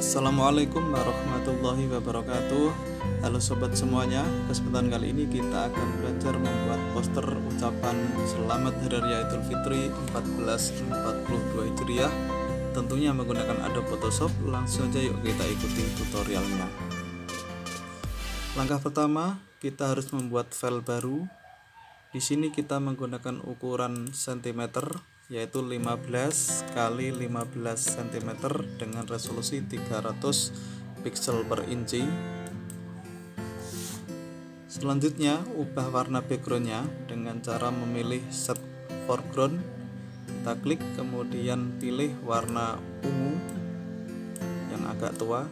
Assalamualaikum warahmatullahi wabarakatuh. Halo sobat semuanya Kesempatan kali ini kita akan belajar membuat poster ucapan Selamat Hari Raya Idul Fitri 1442 Hijriah. Tentunya menggunakan Adobe Photoshop Langsung aja yuk kita ikuti tutorialnya. Langkah pertama kita harus membuat file baru. Di sini kita menggunakan ukuran cm yaitu 15 kali 15 cm dengan resolusi 300 pixel per inci. Selanjutnya ubah warna backgroundnya dengan cara memilih set foreground. Kita klik kemudian pilih warna ungu yang agak tua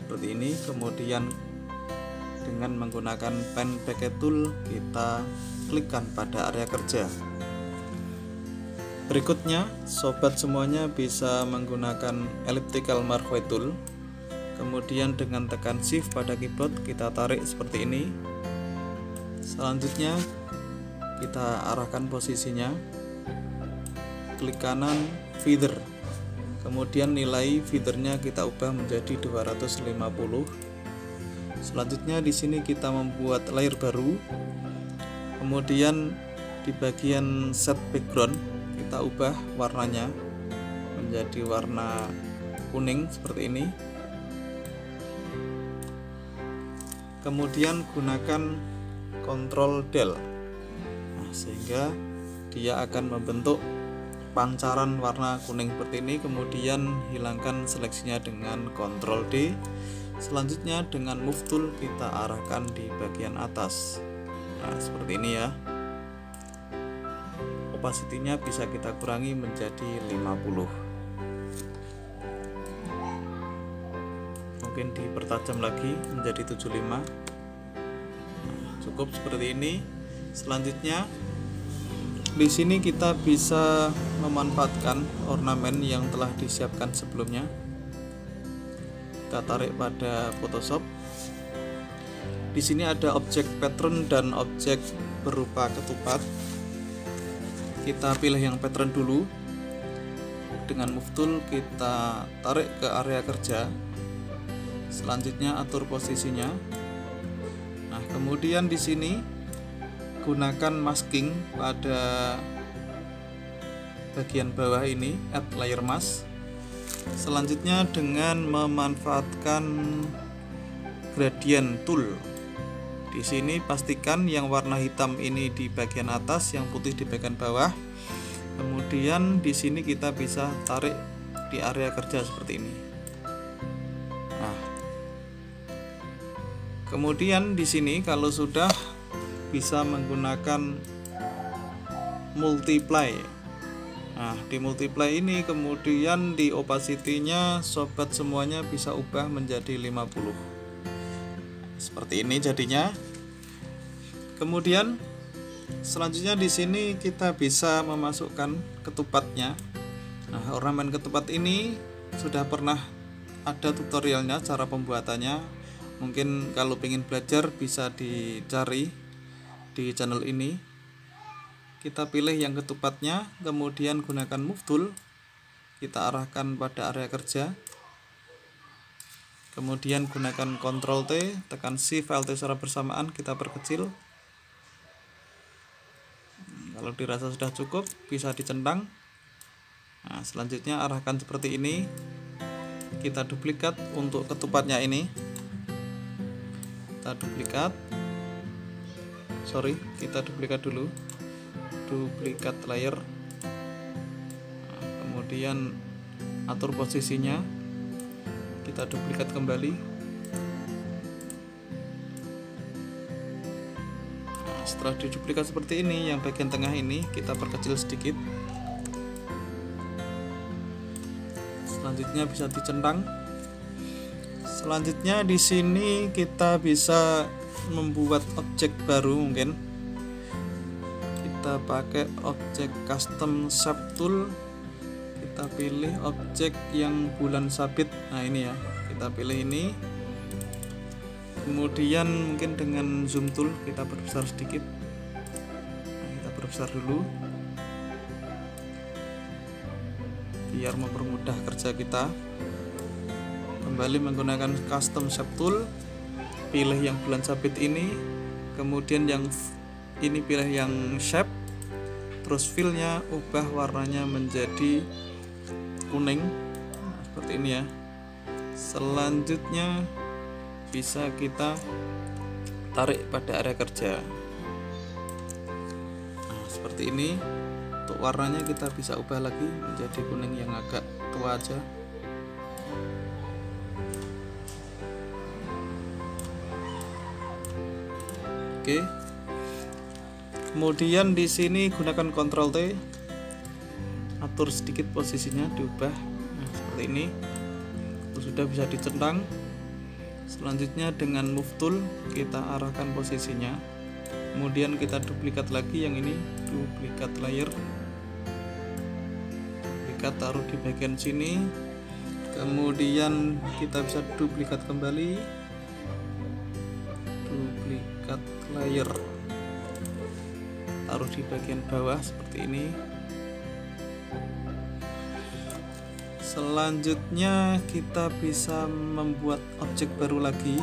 seperti ini. Kemudian dengan menggunakan pen packet tool kita klikkan pada area kerja Berikutnya, sobat semuanya bisa menggunakan elliptical marquee tool. Kemudian dengan tekan shift pada keyboard kita tarik seperti ini. Selanjutnya kita arahkan posisinya. Klik kanan feather. Kemudian nilai feathernya kita ubah menjadi 250. Selanjutnya di sini kita membuat layer baru. Kemudian di bagian set background kita ubah warnanya menjadi warna kuning seperti ini. Kemudian gunakan Ctrl Del nah, sehingga dia akan membentuk pancaran warna kuning seperti ini kemudian hilangkan seleksinya dengan Ctrl D. Selanjutnya dengan move tool kita arahkan di bagian atas. Nah seperti ini ya opacity-nya bisa kita kurangi menjadi 50 mungkin dipertajam lagi menjadi 75 nah, cukup seperti ini. Selanjutnya di sini kita bisa memanfaatkan ornamen yang telah disiapkan sebelumnya. Kita tarik pada Photoshop. Di sini ada objek pattern dan objek berupa ketupat kita pilih yang pattern dulu. Dengan move tool kita tarik ke area kerja. Selanjutnya atur posisinya. Nah kemudian di sini gunakan masking pada bagian bawah ini add layer mask. Selanjutnya dengan memanfaatkan gradient tool di sini pastikan yang warna hitam ini di bagian atas, yang putih di bagian bawah. Kemudian di sini kita bisa tarik di area kerja seperti ini. Nah, kemudian di sini kalau sudah bisa menggunakan multiply. Nah, di multiply ini kemudian di opacity-nya sobat semuanya bisa ubah menjadi 50 seperti ini jadinya. Kemudian selanjutnya di sini kita bisa memasukkan ketupatnya. Nah ornamen ketupat ini sudah pernah ada tutorialnya cara pembuatannya. Mungkin kalau ingin belajar bisa dicari di channel ini. Kita pilih yang ketupatnya kemudian gunakan move tool kita arahkan pada area kerja kemudian gunakan Ctrl T tekan Shift Alt secara bersamaan kita perkecil. Kalau dirasa sudah cukup bisa dicentang nah selanjutnya arahkan seperti ini. Kita duplikat untuk ketupatnya ini. Kita duplikat. Sorry kita duplikat dulu. Duplikat layer. Nah, kemudian atur posisinya kita duplikat kembali. Nah, setelah diduplikat seperti ini yang bagian tengah ini kita perkecil sedikit. Selanjutnya bisa dicentang. Selanjutnya di sini kita bisa membuat objek baru mungkin. Kita pakai objek custom shape tool kita pilih objek yang bulan sabit. Nah ini ya. Kita pilih ini. Kemudian mungkin dengan zoom tool kita perbesar sedikit. Nah, kita perbesar dulu. Biar mempermudah kerja kita. Kembali menggunakan custom shape tool. Pilih yang bulan sabit ini. Kemudian yang ini pilih yang shape. Terus fillnya ubah warnanya menjadi kuning. Seperti ini ya. Selanjutnya bisa kita tarik pada area kerja. Nah seperti ini. Untuk warnanya kita bisa ubah lagi menjadi kuning yang agak tua aja. Oke. Kemudian di sini gunakan Ctrl T atur sedikit posisinya diubah. Nah, seperti ini. Sudah bisa dicentang. Selanjutnya dengan move tool kita arahkan posisinya. Kemudian kita duplikat lagi yang ini duplikat layer. Duplikat taruh di bagian sini. Kemudian kita bisa duplikat kembali. Duplikat layer. Taruh di bagian bawah seperti ini selanjutnya kita bisa membuat objek baru lagi.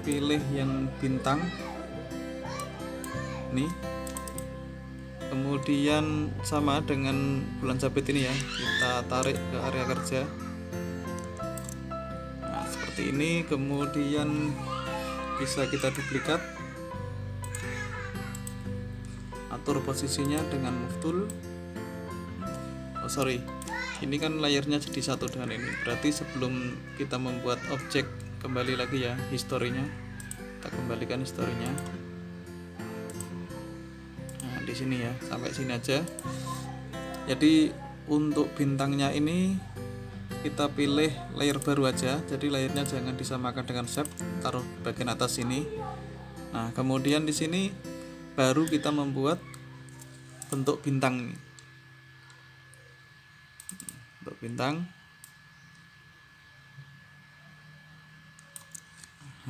Pilih yang bintang. Nih. Kemudian sama dengan bulan sabit ini ya. Kita tarik ke area kerja. Nah seperti ini. Kemudian bisa kita duplikat. Atur posisinya dengan move tool oh sorry ini kan layarnya jadi satu dengan ini. Berarti sebelum kita membuat objek kembali lagi ya historinya. Kita kembalikan historinya. Nah di sini ya sampai sini aja. Jadi untuk bintangnya ini kita pilih layer baru aja. Jadi layarnya jangan disamakan dengan shape taruh bagian atas sini. Nah kemudian di sini baru kita membuat bentuk bintang untuk bintang.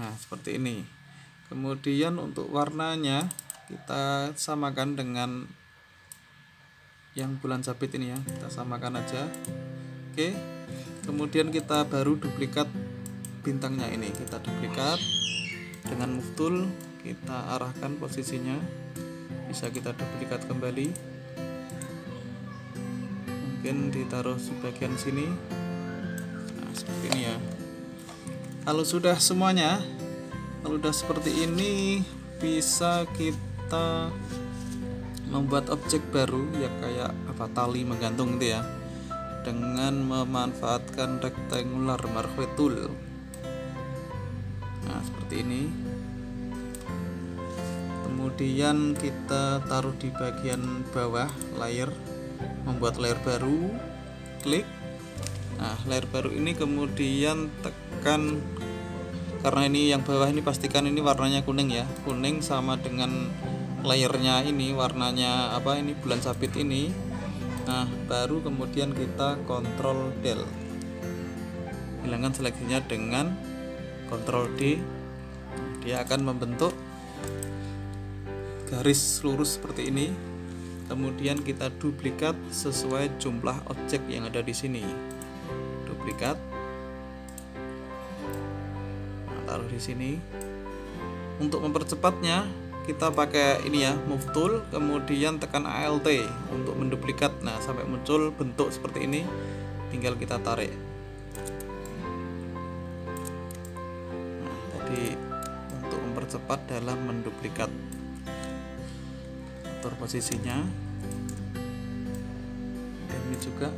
Nah seperti ini. Kemudian untuk warnanya kita samakan dengan yang bulan sabit ini ya. Kita samakan aja. Oke. Kemudian kita baru duplikat bintangnya ini. Kita duplikat dengan move tool kita arahkan posisinya. Bisa kita duplikat kembali mungkin ditaruh di bagian sini. Nah seperti ini ya. Kalau sudah semuanya kalau sudah seperti ini bisa kita membuat objek baru ya kayak apa tali menggantung gitu ya dengan memanfaatkan rectangular marquee tool. Nah seperti ini. Kemudian kita taruh di bagian bawah layer membuat layer baru klik. Nah layer baru ini kemudian tekan karena ini yang bawah ini pastikan ini warnanya kuning ya. Kuning sama dengan layernya ini warnanya apa ini bulan sabit ini. Nah baru kemudian kita kontrol del. Hilangkan seleksinya dengan kontrol D. Dia akan membentuk garis lurus seperti ini kemudian kita duplikat sesuai jumlah objek yang ada di sini. Duplikat. Nah, taruh di sini. Untuk mempercepatnya kita pakai ini ya move tool kemudian tekan ALT untuk menduplikat. Nah sampai muncul bentuk seperti ini. Tinggal kita tarik. Nah jadi untuk mempercepat dalam menduplikat posisinya. Ini juga.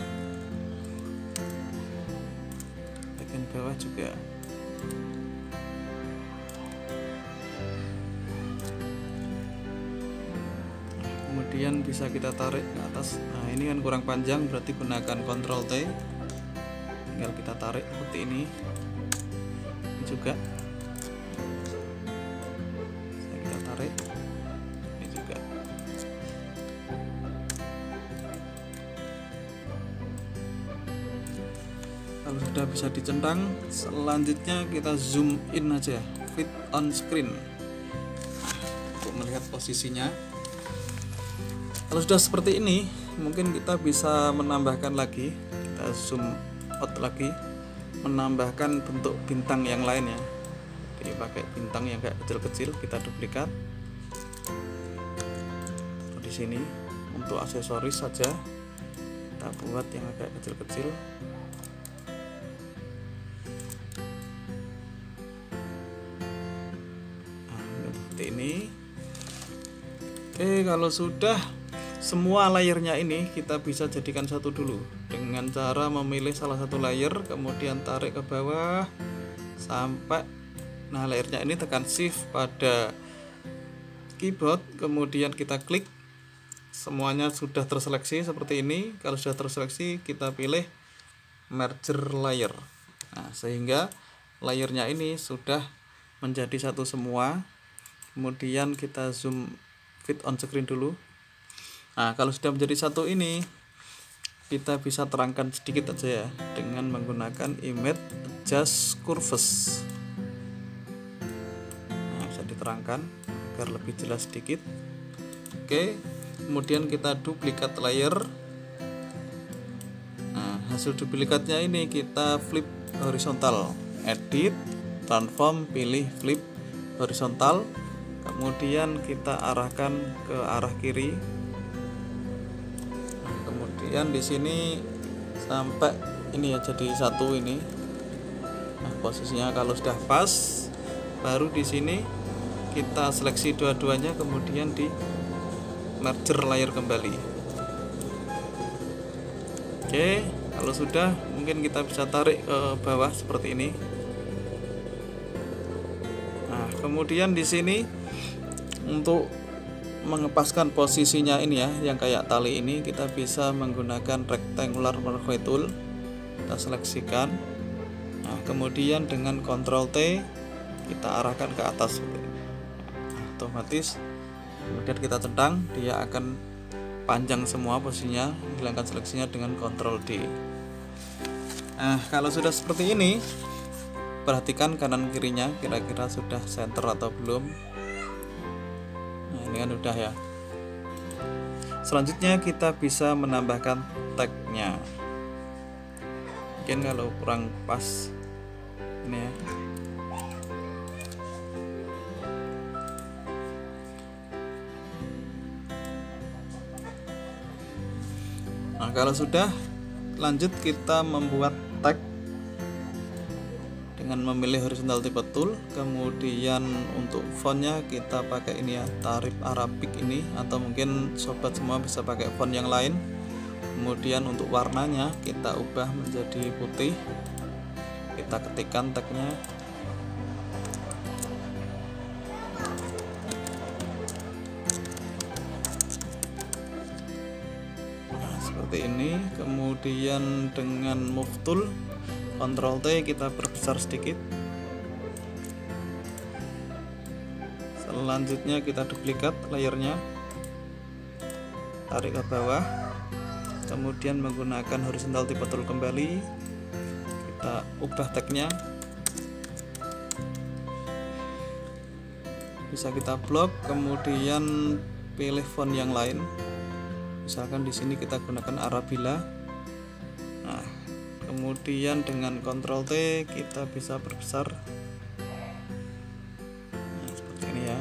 Bagian bawah juga. Kemudian bisa kita tarik ke atas. Nah ini kan kurang panjang berarti gunakan Ctrl T. Tinggal kita tarik seperti ini, ini juga bisa dicentang selanjutnya kita zoom in aja fit on screen. Untuk melihat posisinya. Kalau sudah seperti ini mungkin kita bisa menambahkan lagi. Kita zoom out lagi. Menambahkan bentuk bintang yang lain ya. Jadi pakai bintang yang kayak kecil-kecil kita duplikat. Di sini untuk aksesoris saja. Kita buat yang agak kecil-kecil oke kalau sudah semua layernya ini kita bisa jadikan satu dulu. Dengan cara memilih salah satu layer kemudian tarik ke bawah sampai nah layernya ini tekan shift pada keyboard kemudian kita klik. Semuanya sudah terseleksi seperti ini. Kalau sudah terseleksi kita pilih merger layer. Nah sehingga layernya ini sudah menjadi satu semua. Kemudian kita zoom fit on screen dulu Nah, kalau sudah menjadi satu ini, kita bisa terangkan sedikit aja ya dengan menggunakan image adjust curves. Nah, bisa diterangkan agar lebih jelas sedikit. Oke, kemudian kita duplikat layer. Nah, hasil duplikatnya ini kita flip horizontal, edit, transform, pilih flip horizontal, kemudian kita arahkan ke arah kiri. Kemudian di sini sampai ini ya jadi satu ini. Nah posisinya kalau sudah pas baru di sini kita seleksi dua-duanya kemudian di merger layar kembali. Oke kalau sudah mungkin kita bisa tarik ke bawah seperti ini. Nah kemudian di sini untuk mengepaskan posisinya ini ya yang kayak tali ini kita bisa menggunakan rectangular marquee tool kita seleksikan. Nah kemudian dengan Ctrl T kita arahkan ke atas. Otomatis kemudian kita centang dia akan panjang semua posisinya hilangkan seleksinya dengan Ctrl D. Nah kalau sudah seperti ini perhatikan kanan kirinya kira-kira sudah center atau belum ini kan udah ya. Selanjutnya kita bisa menambahkan tagnya. Mungkin kalau kurang pas ini ya. Nah, kalau sudah lanjut kita membuat tag dengan memilih horizontal tipe tool kemudian untuk fontnya kita pakai ini ya tarif Arabik ini atau mungkin sobat semua bisa pakai font yang lain. Kemudian untuk warnanya kita ubah menjadi putih. Kita ketikkan tagnya. Nah, seperti ini. Kemudian dengan move tool Ctrl T kita perbesar sedikit. Selanjutnya kita duplikat layernya. Tarik ke bawah. Kemudian menggunakan horizontal tipe tool kembali. Kita ubah tagnya. Bisa kita blok kemudian pilih font yang lain. Misalkan di sini kita gunakan Arabila kemudian dengan Ctrl T kita bisa perbesar nah, seperti ini ya.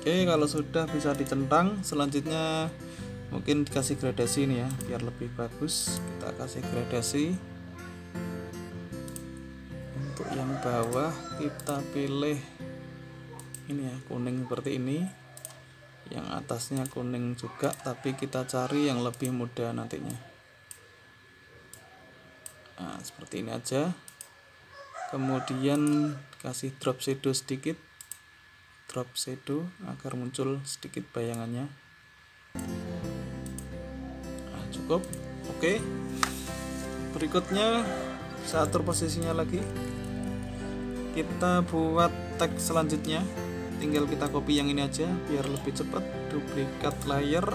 Oke kalau sudah bisa dicentang selanjutnya mungkin dikasih gradasi ini ya biar lebih bagus. Kita kasih gradasi. Untuk yang bawah kita pilih ini ya kuning seperti ini yang atasnya kuning juga tapi kita cari yang lebih mudah nantinya. Nah seperti ini aja. Kemudian kasih drop shadow sedikit. Drop shadow agar muncul sedikit bayangannya. Nah, cukup. Oke. Berikutnya saya atur posisinya lagi. Kita buat tag selanjutnya tinggal kita copy yang ini aja biar lebih cepat. Duplikat layer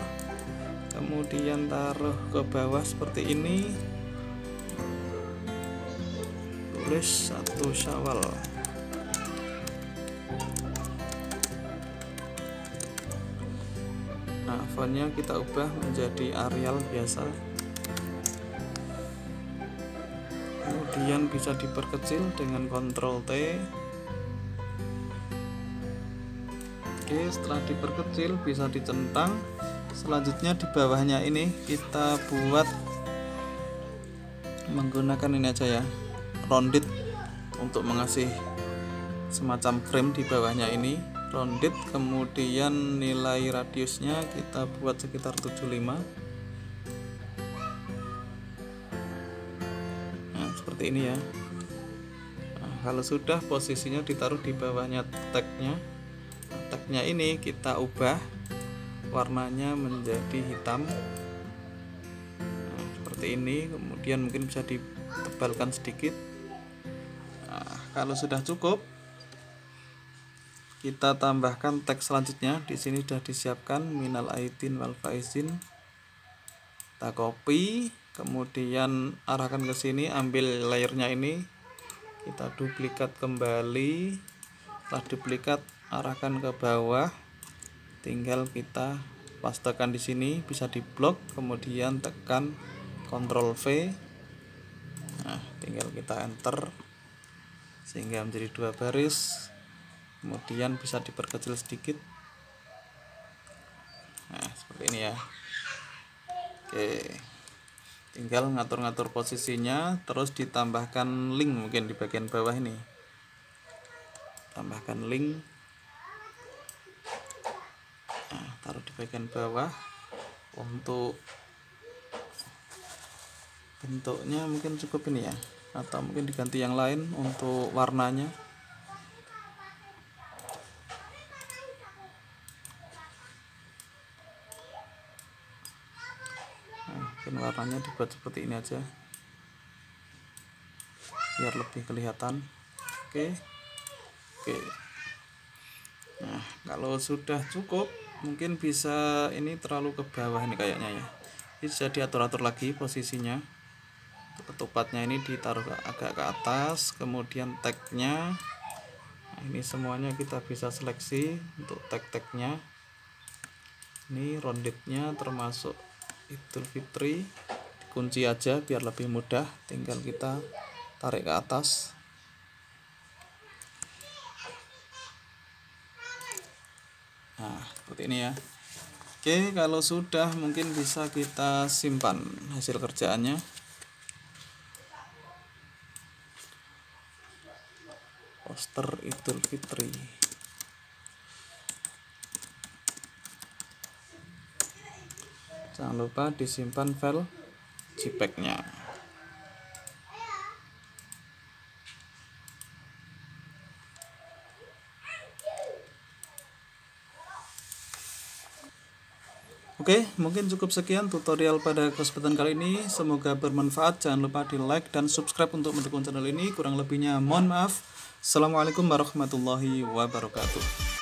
kemudian taruh ke bawah seperti ini. Tulis satu syawal. Nah fontnya kita ubah menjadi Arial biasa. Kemudian bisa diperkecil dengan kontrol T oke setelah diperkecil bisa dicentang. Selanjutnya di bawahnya ini kita buat menggunakan ini aja ya rounded untuk mengasih semacam frame di bawahnya ini. Rounded kemudian nilai radiusnya kita buat sekitar 75 seperti ini ya. Nah, kalau sudah posisinya ditaruh di bawahnya tagnya nah, tagnya ini kita ubah warnanya menjadi hitam. Nah, seperti ini kemudian mungkin bisa ditebalkan sedikit. Nah, kalau sudah cukup kita tambahkan teks selanjutnya. Di sini sudah disiapkan minal aidin wal faizin. Kita copy kemudian arahkan ke sini ambil layernya ini. Kita duplikat kembali. Setelah duplikat arahkan ke bawah. Tinggal kita pastekan di sini bisa diblok kemudian tekan Ctrl V. Nah tinggal kita enter sehingga menjadi dua baris. Kemudian bisa diperkecil sedikit. Nah seperti ini ya. Oke. Tinggal ngatur-ngatur posisinya terus ditambahkan link mungkin di bagian bawah ini. Tambahkan link nah, taruh di bagian bawah. Untuk bentuknya mungkin cukup ini ya. Atau mungkin diganti yang lain untuk warnanya. Mungkin warnanya dibuat seperti ini aja. Biar lebih kelihatan. Oke. Oke. Nah kalau sudah cukup mungkin bisa ini terlalu ke bawah ini kayaknya ya. Ini bisa diatur-atur lagi posisinya. Ketupatnya ini ditaruh agak ke atas kemudian tagnya. Nah, ini semuanya kita bisa seleksi untuk tag-tagnya. Ini roundednya termasuk Idul Fitri. Kunci aja biar lebih mudah tinggal kita tarik ke atas nah seperti ini ya. Oke kalau sudah mungkin bisa kita simpan hasil kerjaannya. Poster Idul Fitri. Jangan lupa disimpan file JPEG nya Oke, mungkin cukup sekian tutorial pada kesempatan kali ini. Semoga bermanfaat. Jangan lupa di like dan subscribe untuk mendukung channel ini. Kurang lebihnya mohon maaf. Assalamualaikum warahmatullahi wabarakatuh.